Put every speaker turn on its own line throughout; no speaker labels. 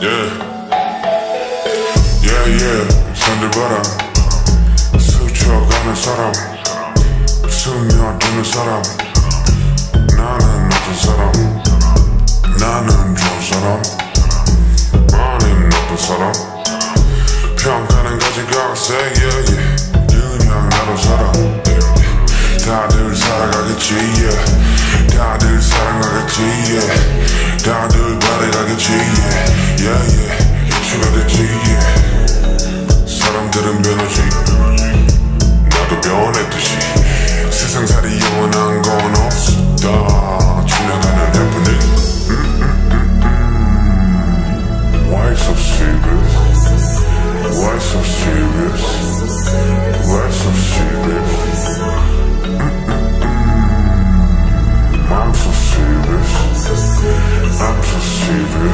Yeah. Yeah, yeah. 산들바람. 스쳐가는 사람. 스며드는 사람. 나는 어떤 사람. 나는 좋은 사람. 아닌 나쁜 사람. 평가는 가진 각색, yeah, yeah. 그냥 나로 살아. 다들 살아가겠지, yeah. 다들 사랑하겠지, yeah. I'm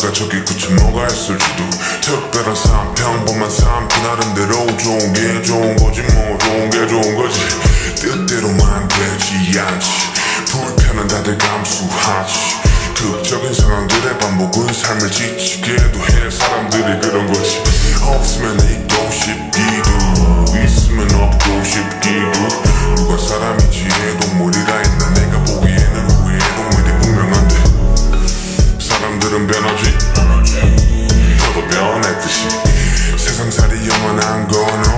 흘러가 저기 굳이 뭐가 있을지도 특별한 삶 평범한 삶그 나름대로 좋은 게 좋은 거지 뭐 좋은 게 좋은 거지. 뜻대로만 되지 않지 energy. Full up your. Since I'm tired of you and I'm going